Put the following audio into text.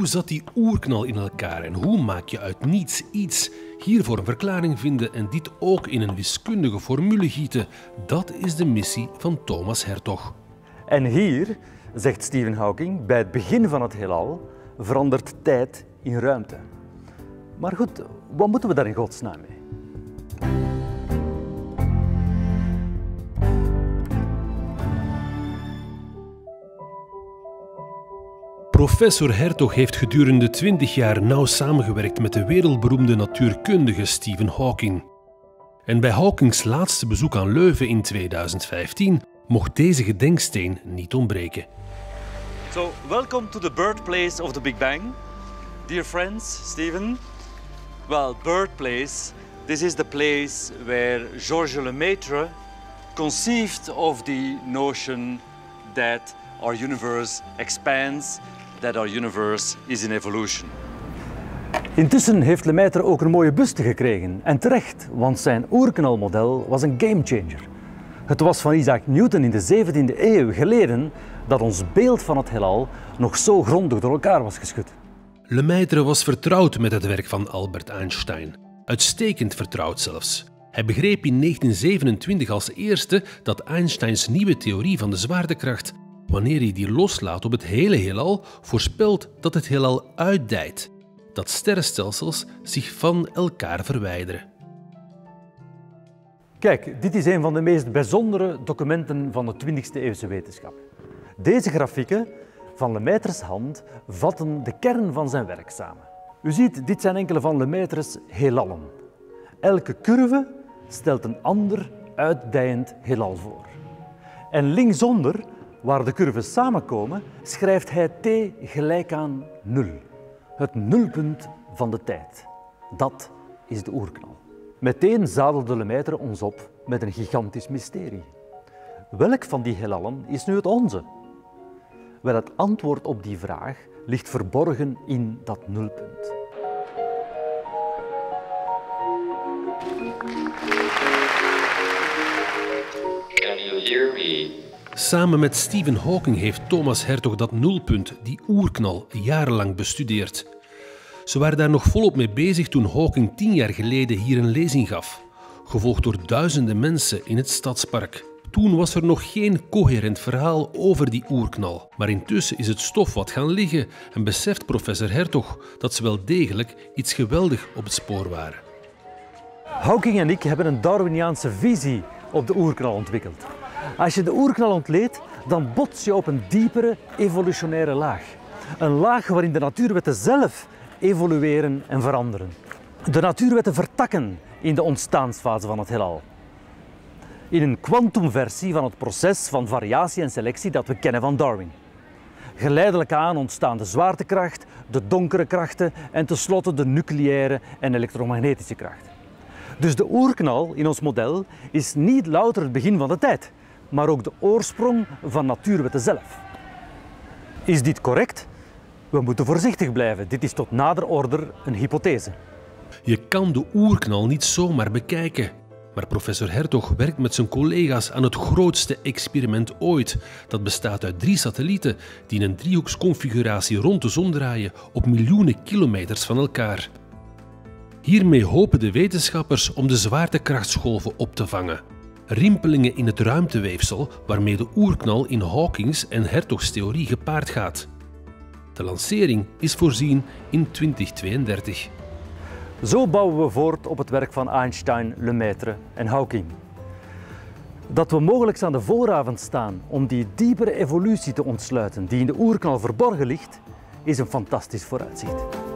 Hoe zat die oerknal in elkaar en hoe maak je uit niets iets? Hiervoor een verklaring vinden en dit ook in een wiskundige formule gieten. Dat is de missie van Thomas Hertog. En hier, zegt Stephen Hawking, bij het begin van het heelal verandert tijd in ruimte. Maar goed, wat moeten we daar in godsnaam mee? Professor Hertog heeft gedurende 20 jaar nauw samengewerkt met de wereldberoemde natuurkundige Stephen Hawking. En bij Hawkings laatste bezoek aan Leuven in 2015 mocht deze gedenksteen niet ontbreken. So, welcome to the birthplace of the Big Bang. Dear friends, Stephen. Well, birthplace, this is the place where Georges Lemaitre conceived of the notion that our universe expands that our universe is in evolution. Intussen heeft Lemaitre ook een mooie buste gekregen. En terecht, want zijn oerknalmodel was een gamechanger. Het was van Isaac Newton in de 17e eeuw geleden dat ons beeld van het heelal nog zo grondig door elkaar was geschud. Lemaitre was vertrouwd met het werk van Albert Einstein. Uitstekend vertrouwd zelfs. Hij begreep in 1927 als eerste dat Einsteins nieuwe theorie van de zwaartekracht wanneer hij die loslaat op het hele heelal, voorspelt dat het heelal uitdijt, dat sterrenstelsels zich van elkaar verwijderen. Kijk, dit is een van de meest bijzondere documenten van de 20e eeuwse wetenschap. Deze grafieken van Lemaitres hand vatten de kern van zijn werk samen. U ziet, dit zijn enkele van Lemaitres heelallen. Elke curve stelt een ander uitdijend heelal voor. En linksonder waar de curves samenkomen, schrijft hij t gelijk aan 0. Het nulpunt van de tijd. Dat is de oerknal. Meteen zadelde Lemaitre ons op met een gigantisch mysterie. Welk van die heelallen is nu het onze? Wel, het antwoord op die vraag ligt verborgen in dat nulpunt. Can you hear me? Samen met Stephen Hawking heeft Thomas Hertog dat nulpunt, die oerknal, jarenlang bestudeerd. Ze waren daar nog volop mee bezig toen Hawking tien jaar geleden hier een lezing gaf, gevolgd door duizenden mensen in het stadspark. Toen was er nog geen coherent verhaal over die oerknal, maar intussen is het stof wat gaan liggen en beseft professor Hertog dat ze wel degelijk iets geweldig op het spoor waren. Hawking en ik hebben een Darwiniaanse visie op de oerknal ontwikkeld. Als je de oerknal ontleedt, dan bots je op een diepere evolutionaire laag. Een laag waarin de natuurwetten zelf evolueren en veranderen. De natuurwetten vertakken in de ontstaansfase van het heelal. In een kwantumversie van het proces van variatie en selectie dat we kennen van Darwin. Geleidelijk aan ontstaan de zwaartekracht, de donkere krachten en tenslotte de nucleaire en elektromagnetische kracht. Dus de oerknal in ons model is niet louter het begin van de tijd maar ook de oorsprong van natuurwetten zelf. Is dit correct? We moeten voorzichtig blijven. Dit is tot nader order een hypothese. Je kan de oerknal niet zomaar bekijken. Maar professor Hertog werkt met zijn collega's aan het grootste experiment ooit. Dat bestaat uit drie satellieten die in een driehoeksconfiguratie rond de zon draaien op miljoenen kilometers van elkaar. Hiermee hopen de wetenschappers om de zwaartekrachtsgolven op te vangen rimpelingen in het ruimteweefsel waarmee de oerknal in Hawkings en Hertogs theorie gepaard gaat. De lancering is voorzien in 2032. Zo bouwen we voort op het werk van Einstein, Lemaitre en Hawking. Dat we mogelijk aan de vooravond staan om die diepere evolutie te ontsluiten die in de oerknal verborgen ligt, is een fantastisch vooruitzicht.